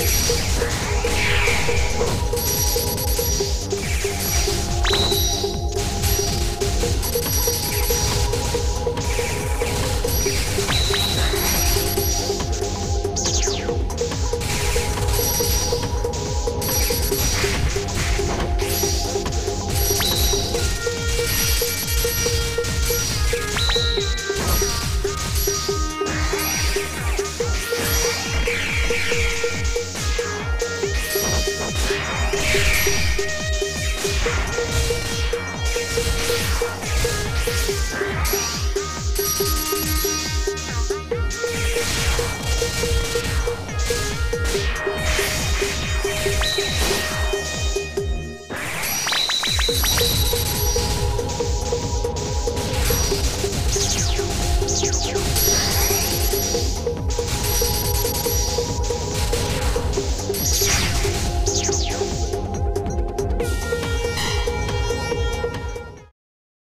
you